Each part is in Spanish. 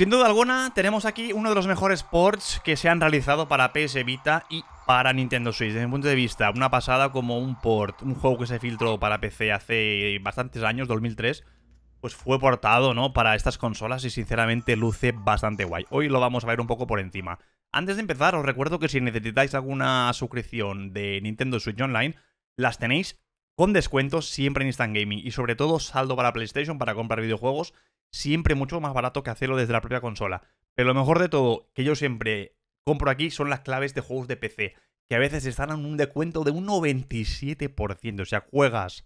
Sin duda alguna, tenemos aquí uno de los mejores ports que se han realizado para PS Vita y para Nintendo Switch. Desde mi punto de vista, una pasada como un port, un juego que se filtró para PC hace bastantes años, 2003, pues fue portado, ¿no? Para estas consolas y sinceramente luce bastante guay. Hoy lo vamos a ver un poco por encima. Antes de empezar, os recuerdo que si necesitáis alguna suscripción de Nintendo Switch Online, las tenéis con descuentos siempre en Instant Gaming y sobre todo saldo para PlayStation para comprar videojuegos, siempre mucho más barato que hacerlo desde la propia consola. Pero lo mejor de todo, que yo siempre compro aquí, son las claves de juegos de PC, que a veces están en un descuento de un 97%. O sea, juegas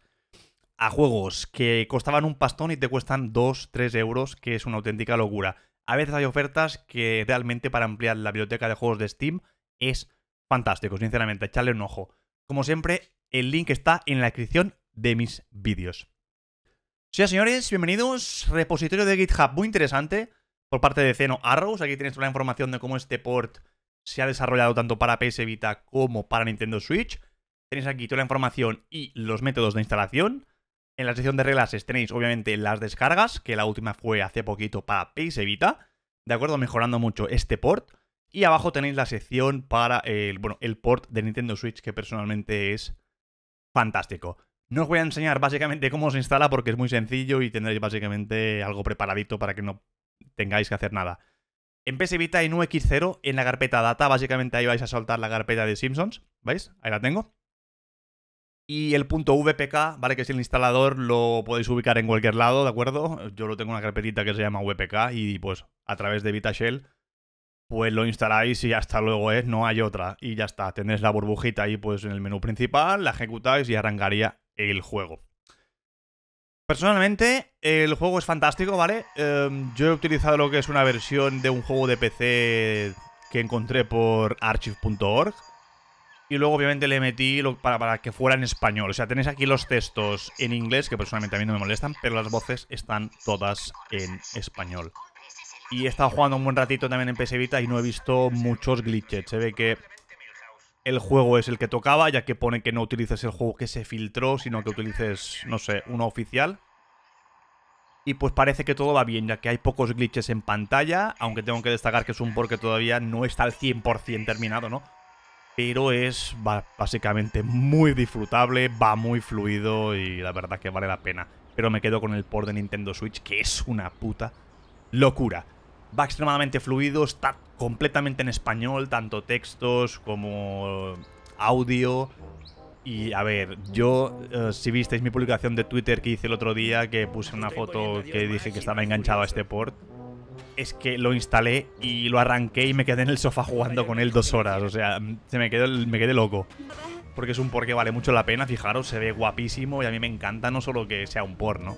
a juegos que costaban un pastón y te cuestan 2, 3 euros, que es una auténtica locura. A veces hay ofertas que realmente para ampliar la biblioteca de juegos de Steam es fantástico, sinceramente, echarle un ojo. Como siempre, el link está en la descripción de mis vídeos. Sí, señores, bienvenidos. Repositorio de GitHub muy interesante por parte de Zeno Arrows. Aquí tienes toda la información de cómo este port se ha desarrollado tanto para PS Vita como para Nintendo Switch. Tenéis aquí toda la información y los métodos de instalación. En la sección de reglas tenéis obviamente las descargas, que la última fue hace poquito para PS Vita, de acuerdo, mejorando mucho este port. Y abajo tenéis la sección para el, bueno, el port de Nintendo Switch, que personalmente es fantástico. No os voy a enseñar básicamente cómo se instala porque es muy sencillo y tendréis básicamente algo preparadito para que no tengáis que hacer nada. En PS Vita un UX0 en la carpeta data, básicamente ahí vais a soltar la carpeta de Simpsons, ¿veis? Ahí la tengo. Y el punto VPK, ¿vale? Que es el instalador, lo podéis ubicar en cualquier lado, ¿de acuerdo? Yo lo tengo en una carpetita que se llama VPK y pues a través de VitaShell pues lo instaláis y hasta luego, ¿eh? No hay otra. Y ya está, tendréis la burbujita ahí pues en el menú principal, la ejecutáis y arrancaría el juego. Personalmente, el juego es fantástico, ¿vale? Em, yo he utilizado lo que es una versión de un juego de PC que encontré por archive.org y luego obviamente le metí para, que fuera en español. O sea, tenéis aquí los textos en inglés, que personalmente a mí no me molestan, pero las voces están todas en español. Y he estado jugando un buen ratito también en PS Vita y no he visto muchos glitches. Se ve que el juego es el que tocaba, ya que pone que no utilices el juego que se filtró, sino que utilices, no sé, uno oficial. Y pues parece que todo va bien, ya que hay pocos glitches en pantalla, aunque tengo que destacar que es un port que todavía no está al 100% terminado, ¿no? pero es básicamente muy disfrutable, va muy fluido y la verdad que vale la pena. Pero me quedo con el port de Nintendo Switch, que es una puta locura. Va extremadamente fluido, está completamente en español, tanto textos como audio. Y a ver, yo, eh, si visteis mi publicación de Twitter que hice el otro día, que puse una foto que dije que estaba enganchado a este port, es que lo instalé y lo arranqué y me quedé en el sofá jugando con él dos horas. O sea, se me quedó, me quedé loco. Porque es un por que vale mucho la pena, fijaros, se ve guapísimo y a mí me encanta no solo que sea un por, ¿no?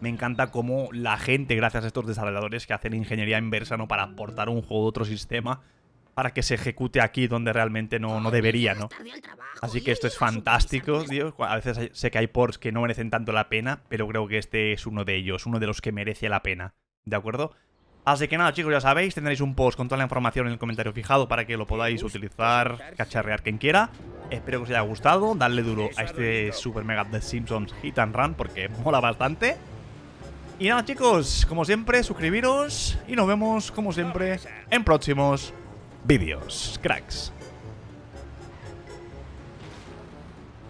Me encanta cómo la gente, gracias a estos desarrolladores que hacen ingeniería inversa, ¿no? Para aportar un juego de otro sistema para que se ejecute aquí donde realmente no, no debería, ¿no? Así que esto es fantástico, tío. A veces sé que hay ports que no merecen tanto la pena, pero creo que este es uno de ellos, uno de los que merece la pena. ¿De acuerdo? Así que nada, chicos, ya sabéis, tendréis un post con toda la información en el comentario fijado para que lo podáis utilizar, cacharrear quien quiera. Espero que os haya gustado, darle duro a este super mega de Simpsons Hit and Run porque mola bastante. Y nada, chicos, como siempre, suscribiros y nos vemos, como siempre, en próximos vídeos. Cracks.